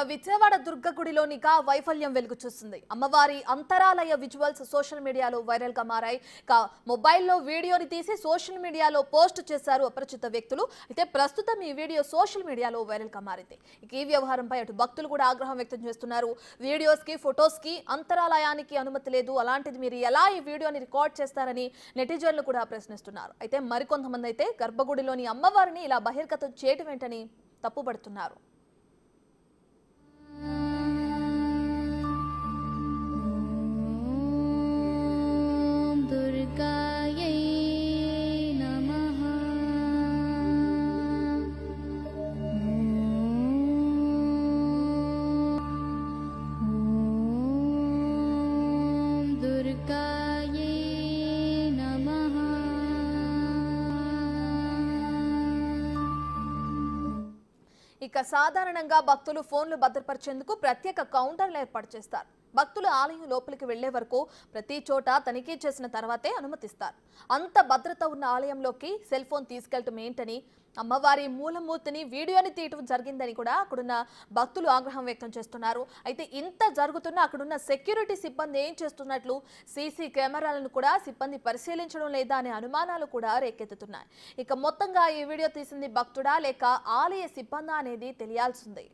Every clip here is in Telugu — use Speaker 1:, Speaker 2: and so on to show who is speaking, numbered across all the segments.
Speaker 1: ఇక విజయవాడ దుర్గ గుడిలోనిగా వైఫల్యం వెలుగు చూస్తుంది అమ్మవారి అంతరాలయ విజువల్స్ సోషల్ మీడియాలో వైరల్గా మారాయి. ఇక మొబైల్లో వీడియోని తీసి సోషల్ మీడియాలో పోస్ట్ చేశారు అపరిచిత వ్యక్తులు. అయితే ప్రస్తుతం ఈ వీడియో సోషల్ మీడియాలో వైరల్గా మారింది. ఇక ఈ వ్యవహారంపై అటు భక్తులు కూడా ఆగ్రహం వ్యక్తం చేస్తున్నారు. వీడియోస్కి ఫొటోస్కి అంతరాలయానికి అనుమతి లేదు. అలాంటిది మీరు ఎలా ఈ వీడియోని రికార్డ్ చేస్తారని నెటిజన్లు కూడా ప్రశ్నిస్తున్నారు. అయితే మరికొంతమంది అయితే గర్భగుడిలోని అమ్మవారిని ఇలా బహిర్గతం చేయటం ఏంటని తప్పుపడుతున్నారు ఇక సాధారణంగా భక్తులు ఫోన్లు భద్రపరిచేందుకు ప్రత్యేక కౌంటర్లు ఏర్పాటు చేస్తారు. భక్తులు ఆలయం లోపలికి వెళ్ళే వరకు ప్రతి చోట తనిఖీ చేసిన తర్వాతే అనుమతిస్తారు. అంత భద్రత ఉన్న ఆలయంలోకి సెల్ ఫోన్ తీసుకెళ్ళటం ఏంటని అమ్మవారి మూలమూర్తిని వీడియోని తీయటం జరిగిందని కూడా అక్కడున్న భక్తులు ఆగ్రహం వ్యక్తం చేస్తున్నారు. అయితే ఇంత జరుగుతున్నా అక్కడున్న సెక్యూరిటీ సిబ్బంది ఏం చేస్తున్నట్లు సీసీ కెమెరాలను కూడా సిబ్బంది పరిశీలించడం లేదా అనే అనుమానాలు కూడా రేకెత్తుతున్నాయి. ఇక మొత్తంగా ఈ వీడియో తీసింది భక్తుడా లేక ఆలయ సిబ్బందా అనేది తెలియాల్సిందే.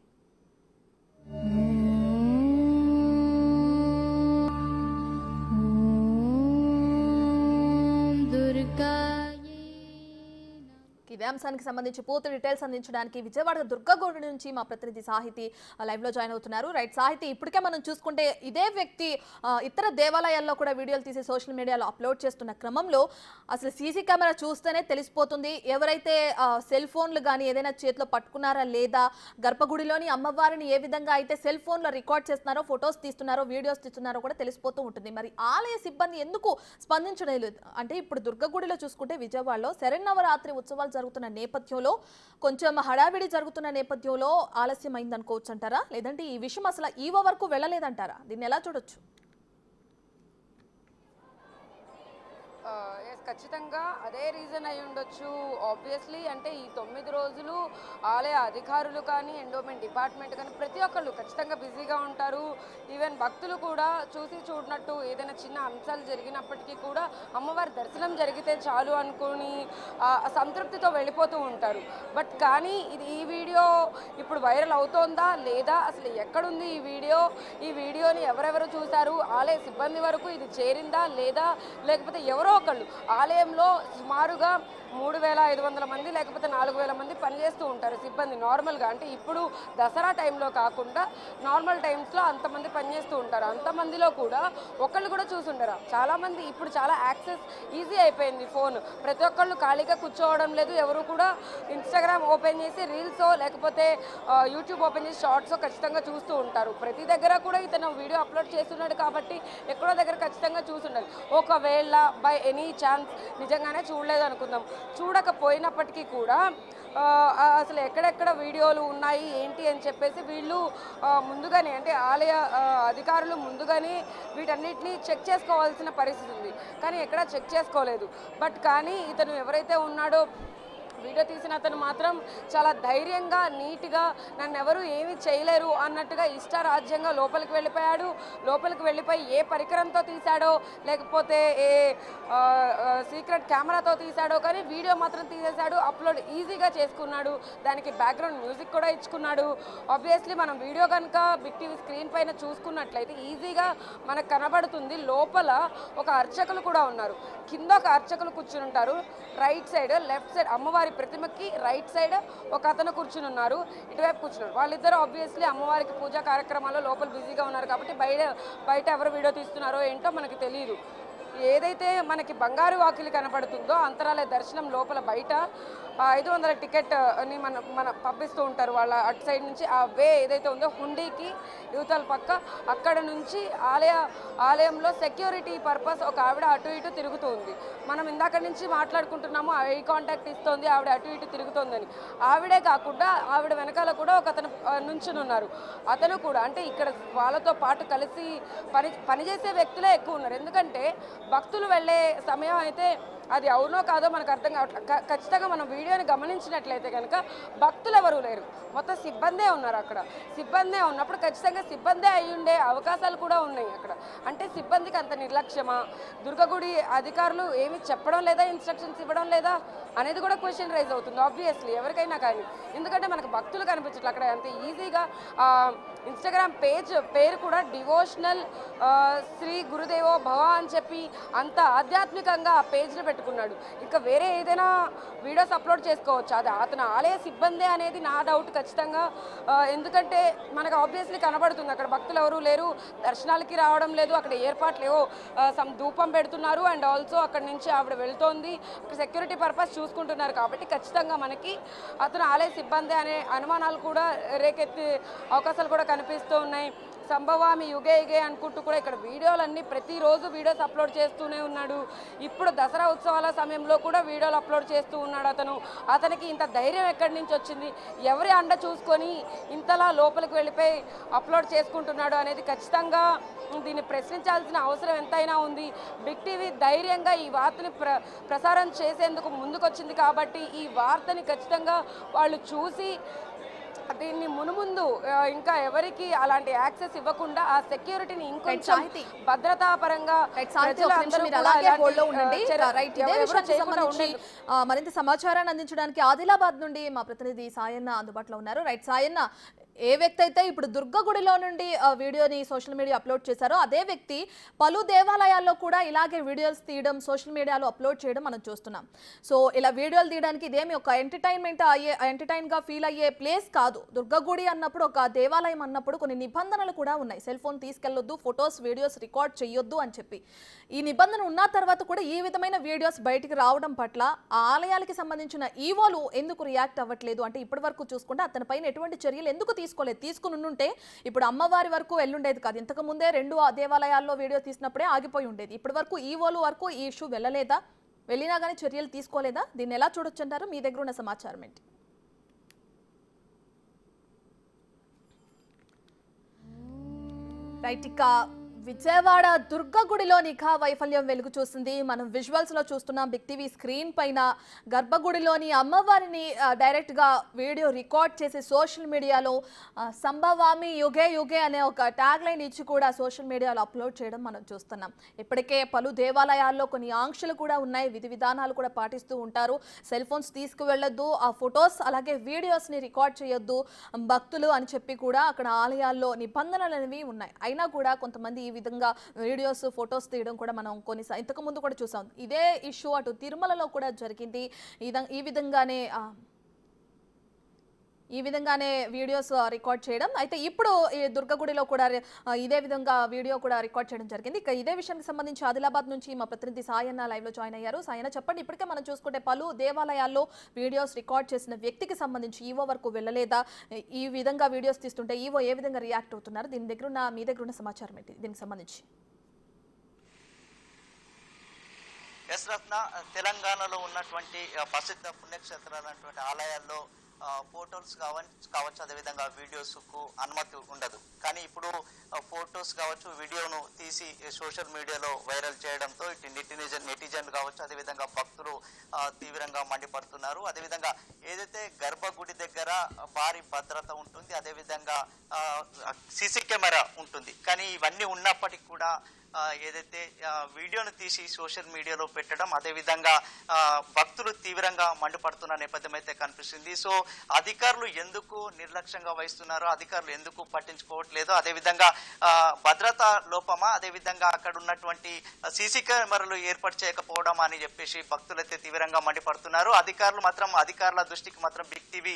Speaker 1: వ్యాంశానికి అంశానికి సంబంధించి పూర్తి డీటెయిల్స్ అందించడానికి విజయవాడ దుర్గగూడ నుంచి మా ప్రతినిధి సాహితి లైవ్లో జాయిన్ అవుతున్నారు. రైట్ సాహితి ఇప్పటికే మనం చూసుకుంటే ఇదే వ్యక్తి ఇతర దేవాలయాల్లో కూడా వీడియోలు తీసి సోషల్ మీడియాలో అప్లోడ్ చేస్తున్న క్రమంలో అసలు సీసీ కెమెరా చూస్తేనే తెలిసిపోతుంది. ఎవరైతే సెల్ ఫోన్లు కానీ ఏదైనా చేతిలో పట్టుకున్నారా లేదా గర్భగుడిలోని అమ్మవారిని ఏ విధంగా అయితే సెల్ ఫోన్లో రికార్డ్ చేస్తున్నారో ఫొటోస్ తీస్తున్నారో వీడియోస్ తీస్తున్నారో కూడా తెలిసిపోతూ ఉంటుంది. మరి ఆలయ సిబ్బంది ఎందుకు స్పందించడం లేదు అంటే ఇప్పుడు దుర్గగుడిలో చూసుకుంటే విజయవాడలో శరన్నవరాత్రి ఉత్సవాలు జరుగుతున్న నేపథ్యంలో కొంచెం హడావిడి జరుగుతున్న నేపథ్యంలో ఆలస్యం అయింది అనుకోవచ్చు అంటారా లేదంటే ఈ విషయం అసలు ఈవో వరకు వెళ్ళలేదంటారా? దీన్ని ఎలా చూడొచ్చు?
Speaker 2: ఎస్ ఖచ్చితంగా అదే రీజన్ అయి ఉండొచ్చు. ఆబ్వియస్లీ అంటే ఈ తొమ్మిది రోజులు ఆలయ అధికారులు కానీ ఎండోమెంట్ డిపార్ట్మెంట్ కానీ ప్రతి ఒక్కళ్ళు ఖచ్చితంగా బిజీగా ఉంటారు. ఈవెన్ భక్తులు కూడా చూసి చూడనట్టు ఏదైనా చిన్న అంశాలు జరిగినప్పటికీ కూడా అమ్మవారి దర్శనం జరిగితే చాలు అనుకుని సంతృప్తితో వెళ్ళిపోతూ ఉంటారు. బట్ కానీ ఇది ఈ వీడియో ఇప్పుడు వైరల్ అవుతోందా? లేదా అసలు ఎక్కడుంది ఈ వీడియో? ఈ వీడియోని ఎవరెవరు చూశారు? ఆలయ సిబ్బంది వరకు ఇది చేరిందా? లేదా లేకపోతే ఎవరో ఒకళ్ళు. ఆలయంలో సుమారుగా మూడు వేల ఐదు వందల మంది లేకపోతే నాలుగు వేల మంది పనిచేస్తూ ఉంటారు సిబ్బంది నార్మల్గా. అంటే ఇప్పుడు దసరా టైంలో కాకుండా నార్మల్ టైమ్స్లో అంతమంది పనిచేస్తూ ఉంటారు. అంతమందిలో కూడా ఒకళ్ళు కూడా చూసుండరా. చాలామంది ఇప్పుడు చాలా యాక్సెస్ ఈజీ అయిపోయింది ఫోన్. ప్రతి ఒక్కళ్ళు ఖాళీగా కూర్చోవడం లేదు. ఎవరు కూడా ఇన్స్టాగ్రామ్ ఓపెన్ చేసి రీల్సో లేకపోతే యూట్యూబ్ ఓపెన్ చేసి షార్ట్స్ ఖచ్చితంగా చూస్తూ ఉంటారు. ప్రతి దగ్గర కూడా ఇతను వీడియో అప్లోడ్ చేస్తున్నాడు కాబట్టి ఎక్కడో దగ్గర ఖచ్చితంగా చూసుండాలి ఒకవేళ బై ఎనీ ఛాన్స్ నిజంగానే చూడలేదు అనుకుందాం చూడకపోయినప్పటికీ కూడా అసలు ఎక్కడెక్కడ వీడియోలు ఉన్నాయి ఏంటి అని చెప్పేసి వీళ్ళు ముందుగానే అంటే ఆలయ అధికారులు ముందుగానే వీటన్నిటిని చెక్ చేసుకోవాల్సిన పరిస్థితి ఉంది. కానీ ఎక్కడా చెక్ చేసుకోలేదు. బట్ కానీ ఇతను ఎవరైతే ఉన్నాడో వీడియో తీసిన అతను మాత్రం చాలా ధైర్యంగా నీట్గా నన్ను ఎవరు ఏమీ చేయలేరు అన్నట్టుగా ఇష్టారాజ్యంగా లోపలికి వెళ్ళిపోయాడు. లోపలికి వెళ్ళిపోయి ఏ పరికరంతో తీశాడో లేకపోతే ఏ సీక్రెట్ కెమెరాతో తీశాడో కానీ వీడియో మాత్రం తీసేశాడు. అప్లోడ్ ఈజీగా చేసుకున్నాడు. దానికి బ్యాక్గ్రౌండ్ మ్యూజిక్ కూడా ఇచ్చుకున్నాడు. ఆబ్వియస్లీ మనం వీడియో కనుక బిగ్ టీవీ స్క్రీన్ పైన చూసుకున్నట్లయితే ఈజీగా మనకు కనబడుతుంది. లోపల ఒక అర్చకులు కూడా ఉన్నారు. కింద ఒక అర్చకులు కూర్చుని ఉంటారు. రైట్ సైడ్ లెఫ్ట్ సైడ్ అమ్మవారి ప్రతిమకి రైట్ సైడ్ ఒక అతను కూర్చుని ఉన్నారు ఇటువైపు కూర్చున్నారు. వాళ్ళిద్దరు ఆబ్వియస్లీ అమ్మవారికి పూజా కార్యక్రమాల్లో లోపల బిజీగా ఉన్నారు కాబట్టి బయట బయట ఎవరు వీడియో తీస్తున్నారో ఏంటో మనకి తెలియదు ఏదైతే మనకి బంగారు వాకిలి కనపడుతుందో అంతరాలయ దర్శనం లోపల బయట ఐదు వందల టికెట్ని మన మన పంపిస్తూ ఉంటారు వాళ్ళ అటు సైడ్ నుంచి. ఆ వే ఏదైతే ఉందో హుండీకి యువతల పక్క అక్కడ నుంచి ఆలయ ఆలయంలో సెక్యూరిటీ పర్పస్ ఒక ఆవిడ అటు ఇటు తిరుగుతుంది. మనం ఇందాక నుంచి మాట్లాడుకుంటున్నాము ఐ కాంటాక్ట్ ఇస్తోంది ఆవిడ అటు ఇటు తిరుగుతోందని. ఆవిడే కాకుండా ఆవిడ వెనకాల కూడా ఒక అతను నుంచుని ఉన్నారు. అతను కూడా అంటే ఇక్కడ వాళ్ళతో పాటు కలిసి పని పనిచేసే వ్యక్తులే ఎక్కువ ఉన్నారు. ఎందుకంటే భక్తులు వెళ్ళే సమయం అయితే అది అవునో కాదో మనకు అర్థం కావట్లేదు ఖచ్చితంగా మనం వీడియోని గమనించినట్లయితే కనుక భక్తులు ఎవరు లేరు. మొత్తం సిబ్బందే ఉన్నారు అక్కడ. సిబ్బందే ఉన్నప్పుడు ఖచ్చితంగా సిబ్బందే అయి ఉండే అవకాశాలు కూడా ఉన్నాయి అక్కడ. అంటే సిబ్బందికి అంత నిర్లక్ష్యమా? దుర్గగుడి అధికారులు ఏమి చెప్పడం లేదా ఇన్స్ట్రక్షన్స్ ఇవ్వడం లేదా అనేది కూడా క్వశ్చన్ రైజ్ అవుతుంది ఆబ్వియస్లీ ఎవరికైనా కానీ. ఎందుకంటే మనకు భక్తులు కనిపించట్లేదు అక్కడ. అంత ఈజీగా ఇన్స్టాగ్రామ్ పేజ్ పేరు కూడా డివోషనల్ శ్రీ గురుదేవో భవ అని చెప్పి అంత ఆధ్యాత్మికంగా ఆ పేజ్ని పెట్టుకున్నాడు. ఇంకా వేరే ఏదైనా వీడియోస్ అప్లోడ్ చేసుకోవచ్చు? అది అతను ఆలయ సిబ్బంది అనేది నా డౌట్ ఖచ్చితంగా. ఎందుకంటే మనకు ఆబ్వియస్లీ కనబడుతుంది. అక్కడ భక్తులు ఎవరూ లేరు. దర్శనాలకి రావడం లేదు. అక్కడ ఏర్పాట్లు ఏవో సమ్ ధూపం పెడుతున్నారు. అండ్ ఆల్సో అక్కడ నుంచి ఆవిడ వెళ్తోంది. సెక్యూరిటీ పర్పస్ చూసుకుంటున్నారు. కాబట్టి ఖచ్చితంగా మనకి అతను ఆలయ సిబ్బంది అనే అనుమానాలు కూడా రేకెత్తే అవకాశాలు కూడా కనిపిస్తూ ఉన్నాయి. సంభవామి యుగే యుగే అనుకుంటూ కూడా ఇక్కడ వీడియోలన్నీ ప్రతిరోజు వీడియోస్ అప్లోడ్ చేస్తూనే ఉన్నాడు. ఇప్పుడు దసరా ఉత్సవాల సమయంలో కూడా వీడియోలు అప్లోడ్ చేస్తూ ఉన్నాడు అతను. అతనికి ఇంత ధైర్యం ఎక్కడి నుంచి వచ్చింది? ఎవరి అండ చూసుకొని ఇంతలా లోపలికి వెళ్ళిపోయి అప్లోడ్ చేసుకుంటున్నాడు అనేది ఖచ్చితంగా దీన్ని ప్రశ్నించాల్సిన అవసరం ఎంతైనా ఉంది. బిగ్ టీవీ ధైర్యంగా ఈ వార్తని ప్ర ప్రసారం చేసేందుకు ముందుకొచ్చింది కాబట్టి ఈ వార్తని ఖచ్చితంగా వాళ్ళు చూసి దీన్ని మునుముందు ఇంకా ఎవరికి అలాంటి యాక్సెస్ ఇవ్వకుండా ఆ సెక్యూరిటీని ఇంకొంచెం. భద్రతా పరంగా
Speaker 1: మరింత సమాచారాన్ని అందించడానికి ఆదిలాబాద్ నుండి మా ప్రతినిధి సాయన్న అందుబాటులో ఉన్నారు. రైట్ సాయన్న ఏ వ్యక్తి అయితే ఇప్పుడు దుర్గగుడిలో నుండి వీడియోని సోషల్ మీడియా అప్లోడ్ చేశారో అదే వ్యక్తి పలు దేవాలయాల్లో కూడా ఇలాగే వీడియోస్ తీయడం సోషల్ మీడియాలో అప్లోడ్ చేయడం మనం చూస్తున్నాం. సో ఇలా వీడియోలు తీయడానికి ఇదేమి ఒక ఎంటర్టైన్మెంట్ అయ్యే ఎంటర్టైన్గా ఫీల్ అయ్యే ప్లేస్ కాదు. దుర్గగుడి అన్నప్పుడు ఒక దేవాలయం అన్నప్పుడు కొన్ని నిబంధనలు కూడా ఉన్నాయి. సెల్ ఫోన్ తీసుకెళ్ళొద్దు ఫొటోస్ వీడియోస్ రికార్డ్ చేయొద్దు అని చెప్పి. ఈ నిబంధన ఉన్న తర్వాత కూడా ఈ విధమైన వీడియోస్ బయటికి రావడం పట్ల ఆ ఆలయాలకి సంబంధించిన ఈవోలు ఎందుకు రియాక్ట్ అవ్వట్లేదు అంటే ఇప్పటి వరకు చూసుకుంటే అతని పైన ఎటువంటి చర్యలు ఎందుకు తీసుకోలేదు తీసుకుని ఉంటే ఇప్పుడు అమ్మవారి వరకు వెళ్ళుండేది కాదు. ఇంతకు ముందే రెండు దేవాలయాల్లో వీడియో తీసినప్పుడే ఆగిపోయి ఉండేది. ఇప్పటి వరకు ఈవోలు వరకు ఈ ఇష్యూ వెళ్ళలేదా? వెళ్ళినా కానీ చర్యలు తీసుకోలేదా? దీన్ని ఎలా చూడొచ్చు అంటారు మీ దగ్గర ఉన్న సమాచారం ఏంటి? రైట్ ఇక విజయవాడ దుర్గగుడిలో నిఘా వైఫల్యం వెలుగు చూసింది మనం విజువల్స్లో చూస్తున్నాం. బిగ్ టీవీ స్క్రీన్ పైన గర్భగుడిలోని అమ్మవారిని డైరెక్ట్గా వీడియో రికార్డ్ చేసి సోషల్ మీడియాలో సంభవామి యుగే యుగే అనే ఒక ట్యాగ్ లైన్ ఇచ్చి కూడా సోషల్ మీడియాలో అప్లోడ్ చేయడం మనం చూస్తున్నాం. ఇప్పటికే పలు దేవాలయాల్లో కొన్ని ఆంక్షలు కూడా ఉన్నాయి. విధి విధానాలు కూడా పాటిస్తూ ఉంటారు. సెల్ ఫోన్స్ తీసుకువెళ్ళొద్దు. ఆ ఫొటోస్ అలాగే వీడియోస్ని రికార్డ్ చేయొద్దు భక్తులు అని చెప్పి కూడా అక్కడ ఆలయాల్లో నిబంధనలు అనేవి ఉన్నాయి. అయినా కూడా కొంతమంది ఈ విధంగా వీడియోస్ ఫొటోస్ తీయడం కూడా మనం కొన్ని ఇంతకు ముందు కూడా చూసాం. ఇదే ఇష్యూ అటు తిరుమలలో కూడా జరిగింది. ఈ ఈ విధంగానే ఈ విధంగానే వీడియోస్ రికార్డ్ చేయడం. అయితే ఇప్పుడు ఈ దుర్గగుడిలో కూడా ఇదే విధంగా వీడియో కూడా రికార్డ్ చేయడం జరిగింది. ఇక ఇదే విషయానికి సంబంధించి ఆదిలాబాద్ నుంచి మా ప్రతినిధి సాయన్న లైవ్లో జాయిన్ అయ్యారు. సాయన్న చెప్పండి. ఇప్పటికే మనం చూసుకుంటే పలు దేవాలయాల్లో వీడియోస్ రికార్డ్ చేసిన వ్యక్తికి సంబంధించి ఈవో వరకు వెళ్ళలేదా? ఈ విధంగా వీడియోస్ తీస్తుంటే ఈవో ఏ విధంగా రియాక్ట్ అవుతున్నారు? దీని దగ్గర ఉన్న మీ దగ్గర ఉన్న సమాచారం ఏంటి? దీనికి సంబంధించి.
Speaker 3: ఎస్ రత్న తెలంగాణలో ఉన్నటువంటి ప్రసిద్ధ పుణ్యక్షేత్రాలు ఆలయాల్లో ఫోటోస్ కావచ్చు కావచ్చు అదేవిధంగా వీడియోస్కు అనుమతి ఉండదు. కానీ ఇప్పుడు ఫోటోస్ కావచ్చు వీడియోను తీసి సోషల్ మీడియాలో వైరల్ చేయడంతో ఇటు నెటిజన్ నెటిజన్ కావచ్చు అదేవిధంగా భక్తులు తీవ్రంగా మండిపడుతున్నారు. అదేవిధంగా ఏదైతే గర్భగుడి దగ్గర భారీ భద్రత ఉంటుంది అదేవిధంగా సీసీ కెమెరా ఉంటుంది. కానీ ఇవన్నీ ఉన్నప్పటికీ కూడా ఏదైతే వీడియోను తీసి సోషల్ మీడియాలో పెట్టడం అదేవిధంగా భక్తులు తీవ్రంగా మండిపడుతున్న నేపథ్యం అయితే కనిపిస్తుంది. సో అధికారులు ఎందుకు నిర్లక్ష్యంగా వహిస్తున్నారో అధికారులు ఎందుకు పట్టించుకోవట్లేదు అదేవిధంగా భద్రతా లోపమా అదేవిధంగా అక్కడ ఉన్నటువంటి సీసీ కెమెరాలు ఏర్పాటు చేయకపోవడం అని చెప్పేసి భక్తులైతే తీవ్రంగా మండిపడుతున్నారు. అధికారులు మాత్రం అధికారుల దృష్టికి మాత్రం బిగ్ టీవీ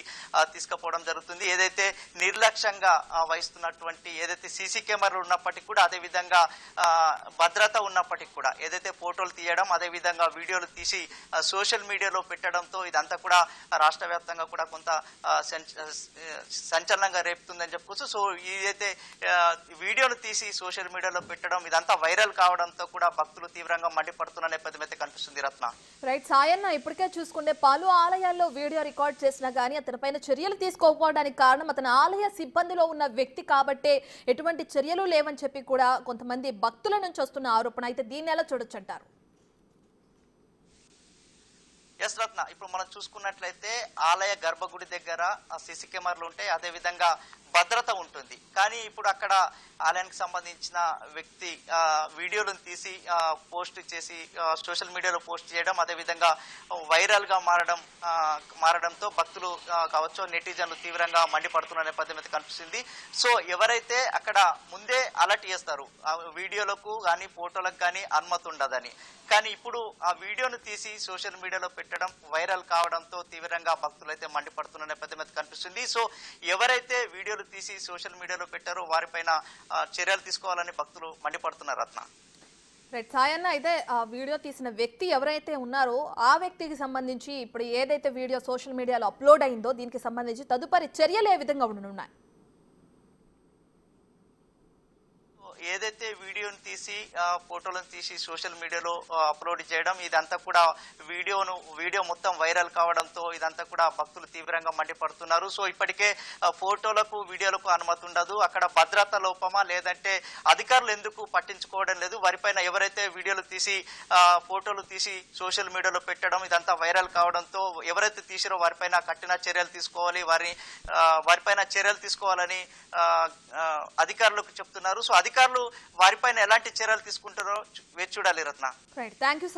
Speaker 3: తీసుకుపోవడం జరుగుతుంది. ఏదైతే నిర్లక్ష్యంగా వహిస్తున్నటువంటి ఏదైతే సీసీ కెమెరాలు ఉన్నప్పటికీ కూడా అదేవిధంగా ఆ, భద్రత ఉన్నప్పటికీ కూడా ఏదైతే ఫోటోలు తీయడం అదేవిధంగా వీడియోలు తీసి సోషల్ మీడియాలో పెట్టడంతో ఇదంతా కూడా రాష్ట్ర వ్యాప్తంగా కూడా కొంత సంచలనంగా రేపుతుందని చెప్పుకోవచ్చు. సో ఇదైతే వీడియోలు తీసి సోషల్ మీడియాలో పెట్టడం ఇదంతా వైరల్ కావడంతో కూడా భక్తులు తీవ్రంగా మండిపడుతున్న నేపథ్యం అయితే కనిపిస్తుంది రత్న.
Speaker 1: రైట్ సాయన్న ఇప్పటికే చూసుకుంటే పలు ఆలయాల్లో వీడియో రికార్డ్ చేసినా కానీ అతని పైన చర్యలు తీసుకోకపోవడానికి కారణం అతని ఆలయ సిబ్బందిలో ఉన్న వ్యక్తి కాబట్టే ఎటువంటి చర్యలు లేవని చెప్పి కూడా కొంతమంది భక్తులు నుంచి వస్తున్న ఆరోపణ అయితే దీన్ని ఎలా చూడొచ్చు అంటారు?
Speaker 3: ఎస్ రత్న ఇప్పుడు మనం చూసుకున్నట్లయితే ఆలయ గర్భగుడి దగ్గర సిసి కెమెరాలు ఉంటాయి. అదే విధంగా భద్రత ఉంటుంది. కానీ ఇప్పుడు అక్కడ ఆలయానికి సంబంధించిన వ్యక్తి వీడియోలను తీసి పోస్ట్ చేసి సోషల్ మీడియాలో పోస్ట్ చేయడం అదేవిధంగా వైరల్గా మారడం మారడంతో భక్తులు కావచ్చు నెటిజన్లు తీవ్రంగా మండిపడుతున్న నేపథ్యం అయితే కనిపిస్తుంది. సో ఎవరైతే అక్కడ ముందే అలర్ట్ చేస్తారు ఆ వీడియోలకు కానీ ఫోటోలకు కానీ అనుమతి ఉండదని. కానీ ఇప్పుడు ఆ వీడియోను తీసి సోషల్ మీడియాలో పెట్టడం వైరల్ కావడంతో తీవ్రంగా భక్తులు అయితే మండిపడుతున్న నేపథ్యం అయితే కనిపిస్తుంది. సో ఎవరైతే వీడియోలు తీసి సోషల్ మీడియాలో పెట్టారో వారిపైన చర్యలు తీసుకోవాలని భక్తులు మండిపడుతున్నారు రత్న
Speaker 1: రైట్ సాయన్న అయితే ఆ వీడియో తీసిన వ్యక్తి ఎవరైతే ఉన్నారో ఆ వ్యక్తికి సంబంధించి ఇప్పుడు ఏదైతే వీడియో సోషల్ మీడియాలో అప్లోడ్ అయిందో దీనికి సంబంధించి తదుపరి చర్యలు ఏ విధంగా ఉండనున్నాయి?
Speaker 3: ఏదైతే వీడియోని తీసి ఫోటోలను తీసి సోషల్ మీడియాలో అప్లోడ్ చేయడం ఇదంతా కూడా వీడియోను వీడియో మొత్తం వైరల్ కావడంతో ఇదంతా కూడా భక్తులు తీవ్రంగా మండిపడుతున్నారు. సో ఇప్పటికే ఫోటోలకు వీడియోలకు అనుమతి ఉండదు. అక్కడ భద్రత లోపమా లేదంటే అధికారులు ఎందుకు పట్టించుకోవడం లేదు. వారిపైన ఎవరైతే వీడియోలు తీసి ఫోటోలు తీసి సోషల్ మీడియాలో పెట్టడం ఇదంతా వైరల్ కావడంతో ఎవరైతే తీసిరో వారిపైన కఠిన చర్యలు తీసుకోవాలి. వారిని వారిపైన చర్యలు తీసుకోవాలని అధికారులకు చెప్తున్నారు. సో అధికారులు వారిపైన ఎలాంటి చర్యలు తీసుకుంటారో వేచి చూడాలి రత్న.
Speaker 1: థ్యాంక్ యూ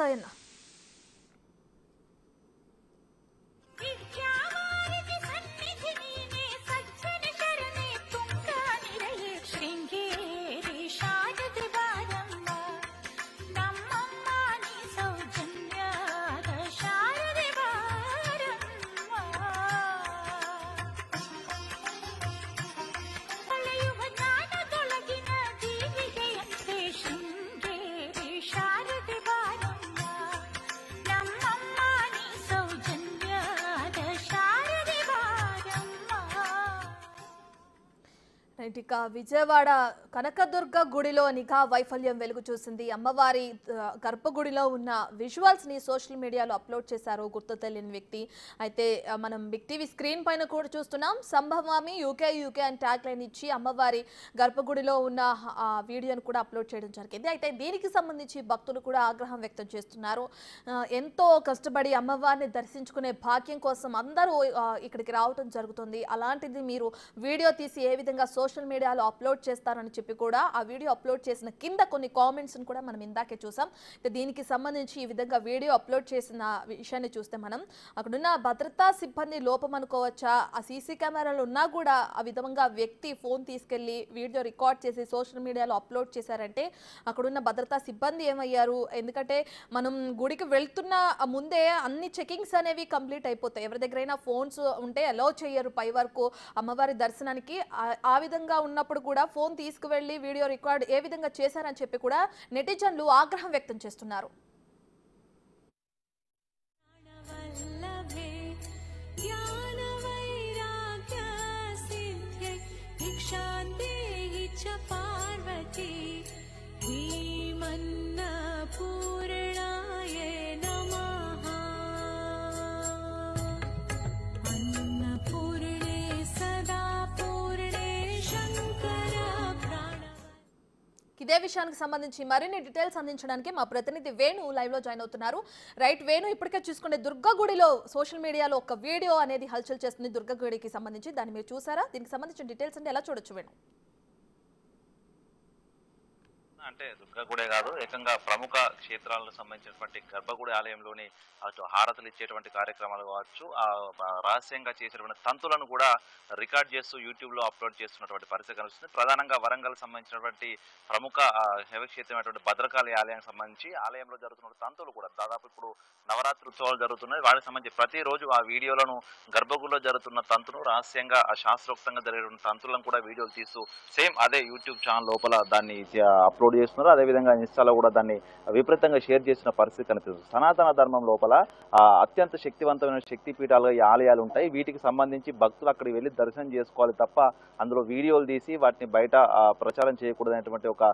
Speaker 1: ఇక విజయవాడ కనకదుర్గ గుడిలో నిఘా వైఫల్యం వెలుగు చూసింది. అమ్మవారి గర్భగుడిలో ఉన్న విజువల్స్ని సోషల్ మీడియాలో అప్లోడ్ చేశారు గుర్తు తెలియని వ్యక్తి. అయితే మనం బిగ్ టీవీ స్క్రీన్ పైన కూడా చూస్తున్నాం. సంభవామి యూకే యూకే అని ట్యాగ్ లైన్ ఇచ్చి అమ్మవారి గర్భగుడిలో ఉన్న ఆ వీడియోను కూడా అప్లోడ్ చేయడం జరిగింది. అయితే దీనికి సంబంధించి భక్తులు కూడా ఆగ్రహం వ్యక్తం చేస్తున్నారు. ఎంతో కష్టపడి అమ్మవారిని దర్శించుకునే భాగ్యం కోసం అందరూ ఇక్కడికి రావటం జరుగుతుంది. అలాంటిది మీరు వీడియో తీసి ఏ విధంగా సోషల్ సోషల్ మీడియాలో అప్లోడ్ చేస్తారని చెప్పి కూడా ఆ వీడియో అప్లోడ్ చేసిన కింద కొన్ని కామెంట్స్ని కూడా మనం ఇందాకే చూసాం. అయితే దీనికి సంబంధించి ఈ విధంగా వీడియో అప్లోడ్ చేసిన విషయాన్ని చూస్తే మనం అక్కడున్న భద్రతా సిబ్బంది లోపం అనుకోవచ్చా? ఆ సీసీ కెమెరాలు ఉన్నా కూడా ఆ విధంగా వ్యక్తి ఫోన్ తీసుకెళ్ళి వీడియో రికార్డ్ చేసి సోషల్ మీడియాలో అప్లోడ్ చేశారంటే అక్కడున్న భద్రతా సిబ్బంది ఏమయ్యారు? ఎందుకంటే మనం గుడికి వెళ్తున్న ముందే అన్ని చెకింగ్స్ అనేవి కంప్లీట్ అయిపోతాయి. ఎవరి దగ్గరైనా ఫోన్స్ ఉంటే అలౌ చేయరు పై వరకు అమ్మవారి దర్శనానికి. ఆ- విధంగా ఆటంకంగా ఉన్నప్పుడు కూడా ఫోన్ తీసుకువెళ్ళి వీడియో రికార్డ్ ఏ విధంగా చేశారని చెప్పి కూడా నెటిజన్లు ఆగ్రహం వ్యక్తం చేస్తున్నారు.
Speaker 4: జ్ఞాన
Speaker 1: ఇదే విషయానికి సంబంధించి మరిన్ని డీటెయిల్స్ అందించడానికి మా ప్రతినిధి వేణు లైవ్లో జాయిన్ అవుతున్నారు. రైట్ వేణు ఇప్పటికే చూసుకుంటే దుర్గగుడిలో సోషల్ మీడియాలో ఒక వీడియో అనేది హల్చల్ చేస్తుంది దుర్గగుడికి సంబంధించి. దాన్ని మీరు చూసారా? దీనికి సంబంధించిన డీటెయిల్స్ అంటే ఎలా చూడొచ్చు వేణు?
Speaker 5: అంటే దుర్గగుడే కాదు ఏకంగా ప్రముఖ క్షేత్రాలకు సంబంధించినటువంటి గర్భగుడి ఆలయంలోని అటు ఇచ్చేటువంటి కార్యక్రమాలు కావచ్చు ఆ రహస్యంగా చేసేటువంటి తంతులను కూడా రికార్డ్ చేస్తూ యూట్యూబ్లో అప్లోడ్ చేస్తున్నటువంటి పరిస్థితి కనిపిస్తుంది. ప్రధానంగా వరంగల్ సంబంధించినటువంటి ప్రముఖ ఆ, శైవక్షేత్రమైనటువంటి భద్రకాళి ఆలయానికి సంబంధించి ఆలయంలో జరుగుతున్న తంతులు కూడా దాదాపు ఇప్పుడు నవరాత్రి ఉత్సవాలు జరుగుతున్నాయి. వాటికి సంబంధించి ప్రతిరోజు ఆ వీడియోలను గర్భగుడిలో జరుగుతున్న తంతును రహస్యంగా ఆ శాస్త్రోక్తంగా జరిగేటువంటి తంతులను కూడా వీడియోలు తీస్తూ సేమ్ అదే యూట్యూబ్ ఛానల్ లోపల దాన్ని అప్లోడ్ చేస్తున్నారు. అదేవిధంగా ఇన్స్టాలో కూడా దాన్ని విపరీతంగా షేర్ చేసిన పరిస్థితి కనిపిస్తుంది. సనాతన ధర్మం లోపల అత్యంత శక్తివంతమైన శక్తి పీఠాలుగా ఈ ఆలయాలు ఉంటాయి. వీటికి సంబంధించి భక్తులు అక్కడికి వెళ్ళి దర్శనం చేసుకోవాలి తప్ప అందులో వీడియోలు తీసి వాటిని బయట ప్రచారం చేయకూడదనేటువంటి ఒక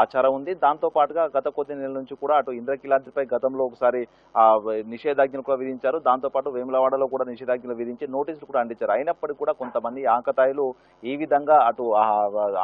Speaker 5: ఆచారం ఉంది. దాంతో పాటుగా గత కొద్ది నెలల నుంచి కూడా అటు ఇంద్రకీలాద్రిపై గతంలో ఒకసారి నిషేధాజ్ఞలు కూడా విధించారు. దాంతో పాటు వేములవాడలో కూడా నిషేధాజ్ఞలు విధించి నోటీసులు కూడా అందించారు. అయినప్పటికీ కూడా కొంతమంది ఆకతాయిలు ఈ విధంగా అటు ఆ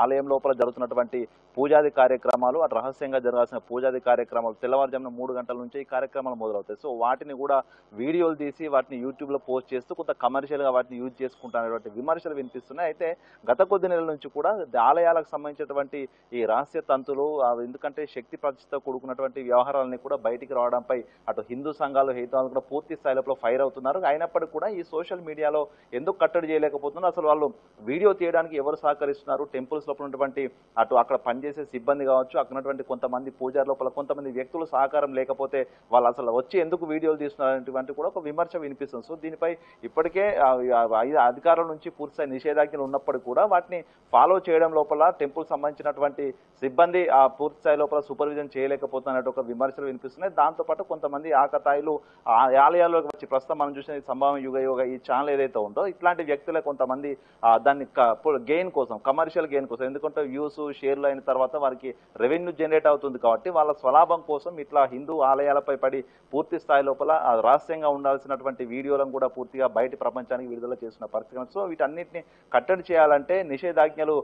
Speaker 5: ఆలయం లోపల జరుగుతున్నటువంటి పూజాది కార్యక్రమం కార్యక్రమాలు అటు రహస్యంగా జరగాల్సిన పూజాది కార్యక్రమాలు తెల్లవారుజామున మూడు గంటల నుంచి ఈ కార్యక్రమాలు మొదలవుతాయి. సో వాటిని కూడా వీడియోలు తీసి వాటిని యూట్యూబ్లో పోస్ట్ చేస్తూ కొంత కమర్షియల్గా వాటిని యూజ్ చేసుకుంటున్నటువంటి విమర్శలు వినిపిస్తున్నాయి. అయితే గత కొద్ది నెలల నుంచి కూడా ఆలయాలకు సంబంధించినటువంటి ఈ రహస్య తంతులు ఎందుకంటే శక్తి ప్రతిష్టతో కూడుకున్నటువంటి వ్యవహారాలని కూడా బయటికి రావడంపై అటు హిందూ సంఘాలు హేతువాలు కూడా పూర్తి స్థాయిలో ఫైర్ అవుతున్నారు. అయినప్పటికీ కూడా ఈ సోషల్ మీడియాలో ఎందుకు కట్టడి చేయలేకపోతున్నారు? అసలు వాళ్ళు వీడియో తీయడానికి ఎవరు సహకరిస్తున్నారు? టెంపుల్స్ లోపల ఉన్నటువంటి అటు అక్కడ పనిచేసే సిబ్బంది కావచ్చు అక్కడ ఉన్నటువంటి కొంతమంది పూజారి లోపల కొంతమంది వ్యక్తులు సహకారం లేకపోతే వాళ్ళు అసలు వచ్చి ఎందుకు వీడియోలు తీస్తున్నారు కూడా ఒక విమర్శ వినిపిస్తుంది. సో దీనిపై ఇప్పటికే అధికారుల నుంచి పూర్తిస్థాయి నిషేధాజ్ఞలు ఉన్నప్పటికీ కూడా వాటిని ఫాలో చేయడం లోపల టెంపుల్ సంబంధించినటువంటి సిబ్బంది ఆ పూర్తి స్థాయి లోపల సూపర్విజన్ చేయలేకపోతున్నట్టు ఒక విమర్శలు వినిపిస్తున్నాయి. దాంతోపాటు కొంతమంది ఆకతాయిలు ఆ ఆలయాల్లోకి వచ్చి ప్రస్తుతం మనం చూసిన సంభావ యుగ యుగ ఈ ఛానల్ ఏదైతే ఉందో ఇట్లాంటి వ్యక్తులే కొంతమంది దాన్ని గెయిన్ కోసం కమర్షియల్ గెయిన్ కోసం ఎందుకంటే వ్యూస్ షేర్లు అయిన తర్వాత వారికి రెవెన్యూ జనరేట్ అవుతుంది కాబట్టి వాళ్ళ స్వలాభం కోసం ఇట్లా హిందూ ఆలయాలపై పడి పూర్తి స్థాయి లోపల రహస్యంగా ఉండాల్సినటువంటి వీడియోలను కూడా పూర్తిగా బయట ప్రపంచానికి విడుదల చేసిన పరిస్థితి. సో వీటన్నిటిని కట్టడి చేయాలంటే నిషేధాజ్ఞలు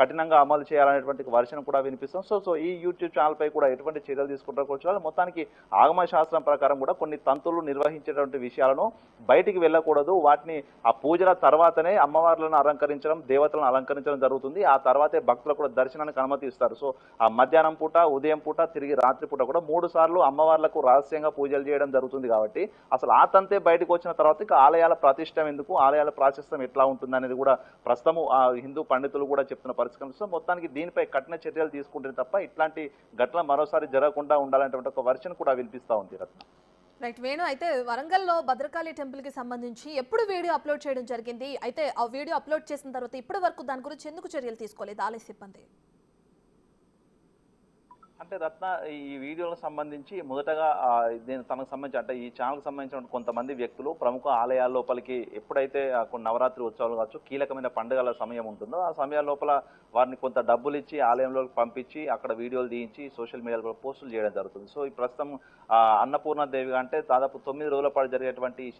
Speaker 5: కఠినంగా అమలు చేయాలనేటువంటి వర్షన్ కూడా వినిపిస్తాం సో సో ఈ యూట్యూబ్ ఛానల్ పై కూడా ఎటువంటి చర్యలు తీసుకుంటారో కూడా మొత్తానికి ఆగమ శాస్త్రం ప్రకారం కూడా కొన్ని తంతులు నిర్వహించేటువంటి విషయాలను బయటికి వెళ్ళకూడదు. వాటిని ఆ పూజల తర్వాతనే అమ్మవార్లను అలంకరించడం దేవతలను అలంకరించడం జరుగుతుంది. ఆ తర్వాతే భక్తులకు కూడా దర్శనానికి అనుమతి ఇస్తారు. సో ఆ మధ్యాహ్నం పూట ఉదయం పూట తిరిగి రాత్రి పూట కూడా మూడు సార్లు అమ్మవార్లకు రహస్యంగా పూజలు చేయడం జరుగుతుంది కాబట్టి అసలు ఆ తంతే బయటకు వచ్చిన తర్వాత ఇక ఆలయాల ప్రతిష్టం ఎందుకు ఆలయాల ప్రాశస్తం ఎట్లా ఉంటుంది అనేది కూడా ప్రస్తుతము ఆ హిందూ పండితులు కూడా చెప్తున్న పరిస్థితి సో మొత్తానికి దీనిపై కఠిన చర్యలు తీసుకుంటుంది తప్ప ఇట్లాంటి ఘటన మరోసారి జరగకుండా ఉండాలనేటువంటి ఒక వర్షన్ కూడా వినిపిస్తూ ఉంది రత్న.
Speaker 1: రైట్ వేణు అయితే వరంగల్లో భద్రకాళి టెంపుల్కి సంబంధించి ఎప్పుడు వీడియో అప్లోడ్ చేయడం జరిగింది? అయితే ఆ వీడియో అప్లోడ్ చేసిన తర్వాత ఇప్పటి వరకు దాని గురించి ఎందుకు చర్యలు తీసుకోలేదు? ఆలయ సిబ్బంది.
Speaker 5: అంటే రత్న ఈ వీడియోలకు సంబంధించి మొదటగా దీని తనకు సంబంధించి అంటే ఈ ఛానల్కి సంబంధించిన కొంతమంది వ్యక్తులు ప్రముఖ ఆలయాల లోపలికి ఎప్పుడైతే కొన్ని నవరాత్రి ఉత్సవాలు కావచ్చు కీలకమైన పండుగల సమయం ఉంటుందో ఆ సమయాల లోపల వారిని కొంత డబ్బులు ఇచ్చి ఆలయంలోకి పంపించి అక్కడ వీడియోలు తీయించి సోషల్ మీడియాలో పోస్టులు చేయడం జరుగుతుంది. సో ఈ ప్రస్తుతం అన్నపూర్ణ దేవిగా అంటే దాదాపు తొమ్మిది రోజుల పాటు జరిగేటువంటి ఈ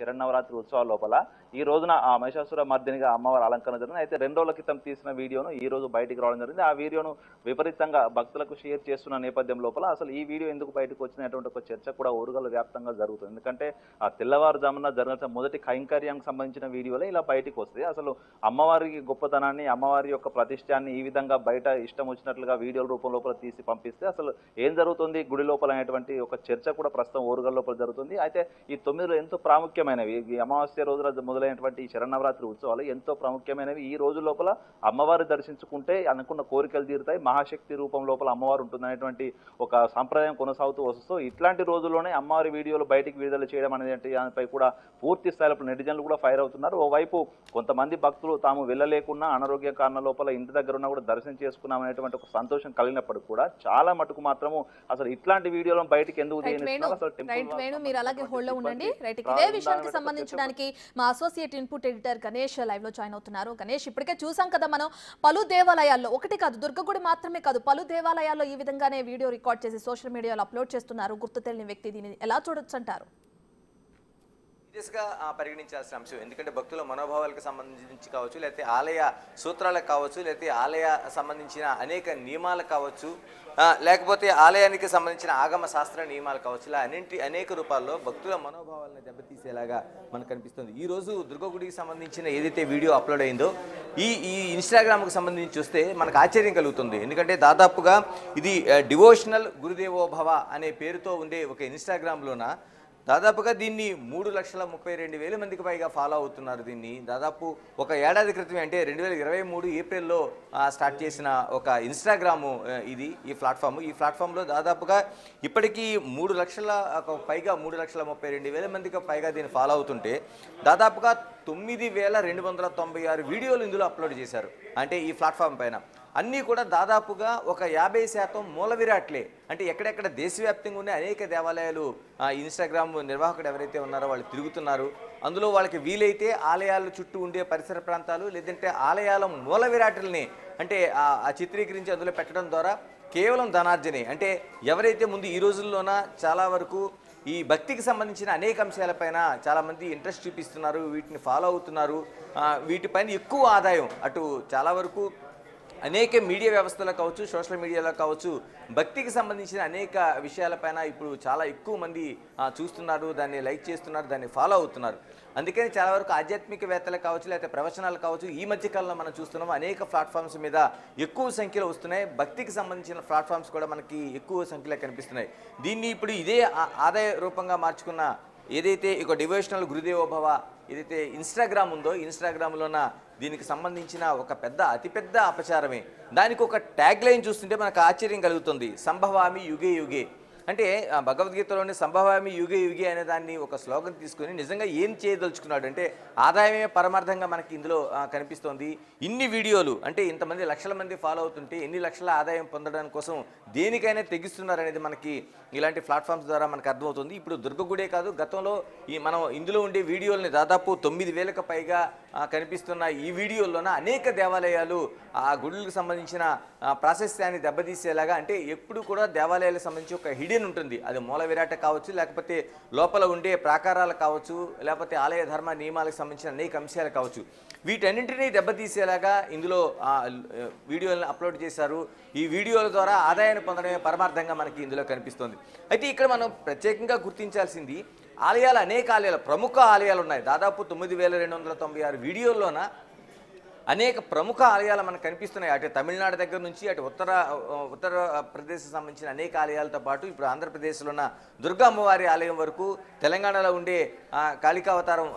Speaker 5: ఉత్సవాల లోపల ఈ రోజున ఆ మహిషాసుర మర్దినిగా అమ్మవారి అలంకరణ జరిగింది. అయితే రెండు రోజుల క్రితం తీసిన వీడియోను ఈ రోజు బయటికి రావడం జరిగింది. ఆ వీడియోను విపరీతంగా భక్తులకు షేర్ చేస్తున్న నేపథ్యం లోపల అసలు ఈ వీడియో ఎందుకు బయటకు వచ్చినటువంటి ఒక చర్చ కూడా ఊరుగల వ్యాప్తంగా జరుగుతుంది. ఎందుకంటే ఆ తెల్లవారుజామున జరగాల్సిన మొదటి కైంకర్యానికి సంబంధించిన వీడియోలే ఇలా బయటకు వస్తాయి. అసలు అమ్మవారికి గొప్పతనాన్ని అమ్మవారి యొక్క ప్రతిష్టాన్ని ఈ విధంగా బయట ఇష్టం వచ్చినట్లుగా వీడియోల రూపం లోపల తీసి పంపిస్తే అసలు ఏం జరుగుతుంది? గుడి లోపల అనేటువంటి ఒక చర్చ కూడా ప్రస్తుతం ఓరుగల్ లోపల జరుగుతుంది. అయితే ఈ తొమ్మిదిలో ఎంతో ప్రాముఖ్యమైనవి ఈ అమావాస్య రోజున మొదలైనటువంటి ఈ శరణవరాత్రి ఉత్సవాలు ఎంతో ప్రాముఖ్యమైనవి. ఈ రోజు లోపల అమ్మవారు దర్శించుకుంటే అనుకున్న కోరికలు తీరుతాయి. మహాశక్తి రూపం లోపల అమ్మవారు ఉంటుంది అనేటువంటి ఒక సాంప్రదాయం కొనసాగుతూ వస్తూ ఇట్లాంటి రోజుల్లోనే అమ్మవారి వీడియోలు బయటికి విడుదల చేయడం అనేది దానిపై కూడా పూర్తి స్థాయిలో నెటిజన్లు కూడా ఫైర్ అవుతున్నారు. ఓవైపు కొంతమంది భక్తులు తాము వెళ్ళలేకున్నా అనారోగ్య కారణాల లోపల ఇంటి దగ్గర ఉన్నా కూడా దర్శనం చేసుకున్నాం అనేటువంటి ఒక సంతోషం కలిగినప్పటికీ కూడా చాలా మటుకు మాత్రము అసలు ఇట్లాంటి వీడియోలను బయటికి ఎందుకు
Speaker 1: మీరు అలాగే హోల్డ్లో ఉండండి. రైట్ ఇదే విషయానికి సంబంధించడానికి మా అసోసియేట్ ఇన్పుట్ ఎడిటర్ గణేష్ లైవ్లో జాయిన్ అవుతున్నారు. గణేష్ ఇప్పటికే చూసాం కదా మనం పలు దేవాలయాల్లో ఒకటి కాదు దుర్గగుడి మాత్రమే కాదు పలు దేవాలయాల్లో ఈ విధంగానే వీడియో రికార్డ్ చేసి సోషల్ మీడియాలో అప్లోడ్ చేస్తున్నారు. గుర్తు తెలియని వ్యక్తి దీన్ని ఎలా చూడొచ్చు అంటారు?
Speaker 6: సీరియస్గా పరిగణించాల్సిన అంశం. ఎందుకంటే భక్తుల మనోభావాలకు సంబంధించి కావచ్చు లేకపోతే ఆలయ సూత్రాలకు కావచ్చు లేకపోతే ఆలయ సంబంధించిన అనేక నియమాలకు కావచ్చు లేకపోతే ఆలయానికి సంబంధించిన ఆగమ శాస్త్ర నియమాలు కావచ్చు ఇలా అన్నింటి అనేక రూపాల్లో భక్తుల మనోభావాలను దెబ్బతీసేలాగా మనకు కనిపిస్తుంది. ఈరోజు దుర్గగుడికి సంబంధించిన ఏదైతే వీడియో అప్లోడ్ అయిందో ఈ ఈ ఇన్స్టాగ్రామ్కి సంబంధించి చూస్తే మనకు ఆశ్చర్యం కలుగుతుంది. ఎందుకంటే దాదాపుగా ఇది డివోషనల్ గురుదేవోభవ అనే పేరుతో ఉండే ఒక ఇన్స్టాగ్రామ్లోన దాదాపుగా దీన్ని మూడు లక్షల ముప్పై రెండు వేల మందికి పైగా ఫాలో అవుతున్నారు దీన్ని. దాదాపు ఒక ఏడాది క్రితమే అంటే రెండు వేల ఇరవై మూడు ఏప్రిల్లో స్టార్ట్ చేసిన ఒక ఇన్స్టాగ్రాము ఇది ఈ ప్లాట్ఫామ్ ఈ ప్లాట్ఫామ్లో దాదాపుగా ఇప్పటికీ మూడు లక్షల ఒక పైగా మూడు లక్షల ముప్పై రెండు వేల మందికి పైగా దీన్ని ఫాలో అవుతుంటే దాదాపుగా తొమ్మిది వేల రెండు వందల తొంభై ఆరు వీడియోలు ఇందులో అప్లోడ్ చేశారు. అంటే ఈ ప్లాట్ఫామ్ పైన. అన్నీ కూడా దాదాపుగా ఒక యాభై శాతం మూల విరాట్లే. అంటే ఎక్కడెక్కడ దేశవ్యాప్తంగా ఉండే అనేక దేవాలయాలు ఇన్స్టాగ్రామ్ నిర్వాహకుడు ఎవరైతే ఉన్నారో వాళ్ళు తిరుగుతున్నారు. అందులో వాళ్ళకి వీలైతే ఆలయాల చుట్టూ ఉండే పరిసర ప్రాంతాలు లేదంటే ఆలయాల మూల విరాటుల్ని అంటే ఆ- చిత్రీకరించి అందులో పెట్టడం ద్వారా కేవలం ధనార్జనే. అంటే ఎవరైతే ముందు ఈ రోజుల్లోన చాలా వరకు ఈ భక్తికి సంబంధించిన అనేక అంశాలపైన చాలామంది ఇంట్రెస్ట్ చూపిస్తున్నారు వీటిని ఫాలో అవుతున్నారు. వీటిపైన ఎక్కువ ఆదాయం అటు చాలా వరకు అనేక మీడియా వ్యవస్థలో కావచ్చు సోషల్ మీడియాలో కావచ్చు భక్తికి సంబంధించిన అనేక విషయాలపైన ఇప్పుడు చాలా ఎక్కువ మంది చూస్తున్నారు దాన్ని లైక్ చేస్తున్నారు దాన్ని ఫాలో అవుతున్నారు. అందుకని చాలా వరకు ఆధ్యాత్మికవేత్తలు కావచ్చు లేకపోతే ప్రవచనాలు కావచ్చు ఈ మధ్య కాలంలో మనం చూస్తున్నాం అనేక ప్లాట్ఫామ్స్ మీద ఎక్కువ సంఖ్యలో వస్తున్నాయి. భక్తికి సంబంధించిన ప్లాట్ఫామ్స్ కూడా మనకి ఎక్కువ సంఖ్యలో కనిపిస్తున్నాయి. దీన్ని ఇప్పుడు ఇదే ఆదాయ రూపంగా మార్చుకున్న ఏదైతే ఇక డివోషనల్ గురుదేవోభవ ఏదైతే ఇన్స్టాగ్రామ్ ఉందో ఇన్స్టాగ్రామ్లోన దీనికి సంబంధించిన ఒక పెద్ద అతిపెద్ద అపచారమే. దానికి ఒక ట్యాగ్ లైన్ చూస్తుంటే మనకు ఆశ్చర్యం కలుగుతుంది. సంభవామి యుగే యుగే. అంటే భగవద్గీతలోని సంభవామి యుగే యుగే అనే దాన్ని ఒక శ్లోకం తీసుకొని నిజంగా ఏం చేయదలుచుకున్నాడు అంటే ఆదాయమే పరమార్థంగా మనకి ఇందులో కనిపిస్తోంది. ఇన్ని వీడియోలు అంటే ఇంతమంది లక్షల మంది ఫాలో అవుతుంటే ఎన్ని లక్షల ఆదాయం పొందడం కోసం దేనికైనా తెగిస్తున్నారు అనేది మనకి ఇలాంటి ప్లాట్ఫామ్స్ ద్వారా మనకు అర్థమవుతుంది. ఇప్పుడు దుర్గగుడే కాదు గతంలో ఈ మనం ఇందులో ఉండే వీడియోలని దాదాపు తొమ్మిది వేలకు పైగా కనిపిస్తున్న ఈ వీడియోల్లోన అనేక దేవాలయాలు ఆ గుడులకు సంబంధించిన ప్రాశస్యాన్ని ప్రాశస్త్యాన్ని దెబ్బతీసేలాగా అంటే ఎప్పుడు కూడా దేవాలయాలకు సంబంధించి ఒక హిడెన్ ఉంటుంది. అది మూల విరాట కావచ్చు లేకపోతే లోపల ఉండే ప్రాకారాలు కావచ్చు లేకపోతే ఆలయ ధర్మ నియమాలకు సంబంధించిన అనేక అంశాలు కావచ్చు. వీటన్నింటినీ దెబ్బతీసేలాగా ఇందులో వీడియోలను అప్లోడ్ చేశారు. ఈ వీడియోల ద్వారా ఆదాయాన్ని పొందడమే పరమార్థంగా మనకి ఇందులో కనిపిస్తుంది. అయితే ఇక్కడ మనం ప్రత్యేకంగా గుర్తించాల్సింది ఆలయాలు అనేక ఆలయాలు ప్రముఖ ఆలయాలు ఉన్నాయి. దాదాపు తొమ్మిది వేల రెండు వందల తొంభై ఆరు వీడియోల్లోన అనేక ప్రముఖ ఆలయాలు మనకు కనిపిస్తున్నాయి. అటు తమిళనాడు దగ్గర నుంచి అటు ఉత్తర ఉత్తర ప్రదేశ్ సంబంధించిన అనేక ఆలయాలతో పాటు ఇప్పుడు ఆంధ్రప్రదేశ్లో ఉన్న దుర్గా అమ్మవారి ఆలయం వరకు తెలంగాణలో ఉండే కాళికావతారం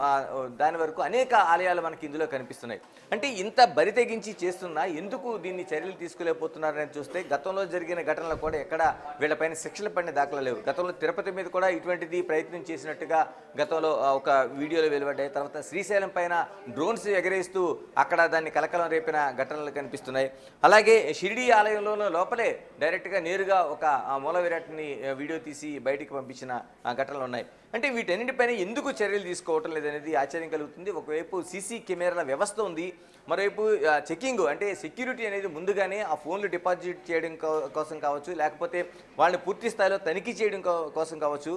Speaker 6: దాని వరకు అనేక ఆలయాలు మనకి ఇందులో కనిపిస్తున్నాయి. అంటే ఇంత బరి తెగించి చేస్తున్నా ఎందుకు దీన్ని చర్యలు తీసుకోలేకపోతున్నారని చూస్తే గతంలో జరిగిన ఘటనలు కూడా ఎక్కడ వీళ్ళపైన శిక్షలు పడిన దాఖలా లేవు. గతంలో తిరుపతి మీద కూడా ఇటువంటిది ప్రయత్నం చేసినట్టుగా గతంలో ఒక వీడియోలు వెలువడ్డాయి. తర్వాత శ్రీశైలం పైన డ్రోన్స్ ఎగరేస్తూ అక్కడ దాన్ని కలకలం రేపిన ఘటనలు కనిపిస్తున్నాయి. అలాగే షిరిడి ఆలయంలోనూ లోపలే డైరెక్ట్గా నేరుగా ఒక మూల విరాట్ని వీడియో తీసి బయటికి పంపించిన ఆ, ఘటనలు ఉన్నాయి. అంటే వీటన్నిటిపైన ఎందుకు చర్యలు తీసుకోవటం లేదనేది ఆశ్చర్యం కలుగుతుంది. ఒకవైపు సీసీ కెమెరాల వ్యవస్థ ఉంది. మరోవైపు చెకింగ్ అంటే సెక్యూరిటీ అనేది ముందుగానే ఆ ఫోన్లు డిపాజిట్ చేయడం కోసం కావచ్చు లేకపోతే వాళ్ళని పూర్తి స్థాయిలో తనిఖీ చేయడం కోసం కావచ్చు.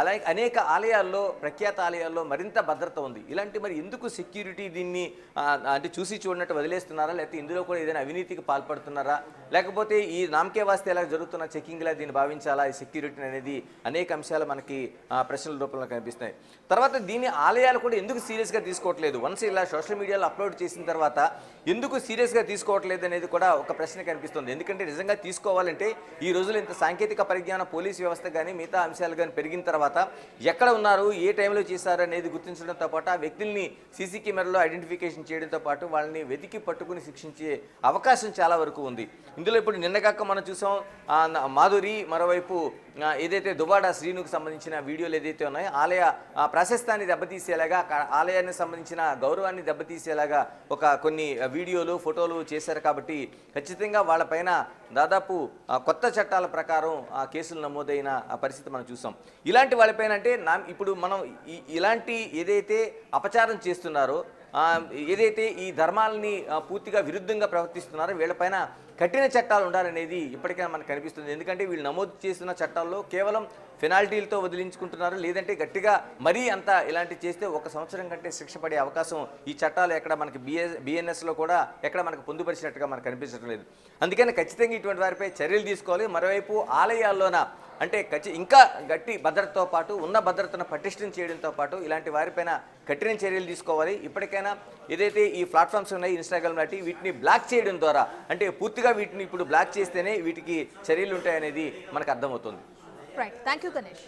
Speaker 6: అలాగే అనేక ఆలయాల్లో ప్రఖ్యాత ఆలయాల్లో మరింత భద్రత ఉంది. ఇలాంటి మరి ఎందుకు సెక్యూరిటీ దీన్ని అంటే చూసి చూడనట్టు వదిలేస్తున్నారా? లేకపోతే ఇందులో కూడా ఏదైనా అవినీతికి పాల్పడుతున్నారా? లేకపోతే ఈ నామకే వాస్తే ఎలా జరుగుతున్న చెక్కింగ్లా దీన్ని భావించాలా? ఈ సెక్యూరిటీ అనేది అనేక అంశాలు మనకి ప్రశ్నల రూపంలో కనిపిస్తున్నాయి. తర్వాత దీన్ని ఆలయాలు కూడా ఎందుకు సీరియస్గా తీసుకోవట్లేదు? వన్స్ ఇలా సోషల్ మీడియాలో అప్లోడ్ చేసిన తర్వాత ఎందుకు సీరియస్గా తీసుకోవట్లేదు అనేది కూడా ఒక ప్రశ్న కనిపిస్తుంది. ఎందుకంటే నిజంగా తీసుకోవాలంటే ఈ రోజుల్లో ఇంత సాంకేతిక పరిజ్ఞానం పోలీస్ వ్యవస్థ కానీ మిగతా అంశాలు కానీ పెరిగిన తర్వాత తర్వాత ఎక్కడ ఉన్నారు ఏ టైంలో చేశారు అనేది గుర్తించడంతో పాటు ఆ వ్యక్తుల్ని సీసీ కెమెరాలో ఐడెంటిఫికేషన్ చేయడంతో పాటు వాళ్ళని వెతికి పట్టుకుని శిక్షించే అవకాశం చాలా వరకు ఉంది. ఇందులో ఇప్పుడు నిన్నగాక మనం చూసాం మాధురి మరోవైపు ఏదైతే దుబాడా శ్రీనుకు సంబంధించిన వీడియోలు ఏదైతే ఉన్నాయో ఆలయ ప్రశస్తాన్ని దెబ్బతీసేలాగా ఆలయానికి సంబంధించిన గౌరవాన్ని దెబ్బతీసేలాగా ఒక కొన్ని వీడియోలు ఫోటోలు చేశారు కాబట్టి ఖచ్చితంగా వాళ్ళపైన దాదాపు కొత్త చట్టాల ప్రకారం ఆ కేసులు నమోదైన పరిస్థితి మనం చూసాం. ఇలాంటి వాళ్ళపైన అంటే నా ఇప్పుడు మనం ఇలాంటి ఏదైతే అపచారం చేస్తున్నారో ఏదైతే ఈ ధర్మాలని పూర్తిగా విరుద్ధంగా ప్రవర్తిస్తున్నారో వీళ్ళపైన కఠిన చట్టాలు ఉండాలనేది ఇప్పటికైనా మనకు కనిపిస్తుంది. ఎందుకంటే వీళ్ళు నమోదు చేస్తున్న చట్టాల్లో కేవలం ఫెనాల్టీలతో వదిలించుకుంటున్నారు. లేదంటే గట్టిగా మరీ అంత ఇలాంటి చేస్తే ఒక సంవత్సరం కంటే శిక్ష పడే అవకాశం ఈ చట్టాలు ఎక్కడ మనకి బిఎస్ బిఎన్ఎస్లో కూడా ఎక్కడ మనకు పొందుపరిచినట్టుగా మనకు కనిపించడం లేదు అందుకని ఖచ్చితంగా ఇటువంటి వారిపై చర్యలు తీసుకోవాలి. మరోవైపు ఆలయాల్లోన అంటే ఖచ్చి ఇంకా గట్టి భద్రతతో పాటు ఉన్న భద్రతను పటిష్టం చేయడంతో పాటు ఇలాంటి వారిపైన కఠిన చర్యలు తీసుకోవాలి. ఇప్పటికైనా ఏదైతే ఈ ప్లాట్ఫామ్స్ ఉన్నాయి ఇన్స్టాగ్రామ్ లాంటి వీటిని బ్లాక్ చేయడం ద్వారా అంటే పూర్తిగా వీటిని ఇప్పుడు బ్లాక్ చేస్తేనే వీటికి చర్యలు ఉంటాయనేది మనకు అర్థమవుతుంది.
Speaker 1: Right thank you Ganesh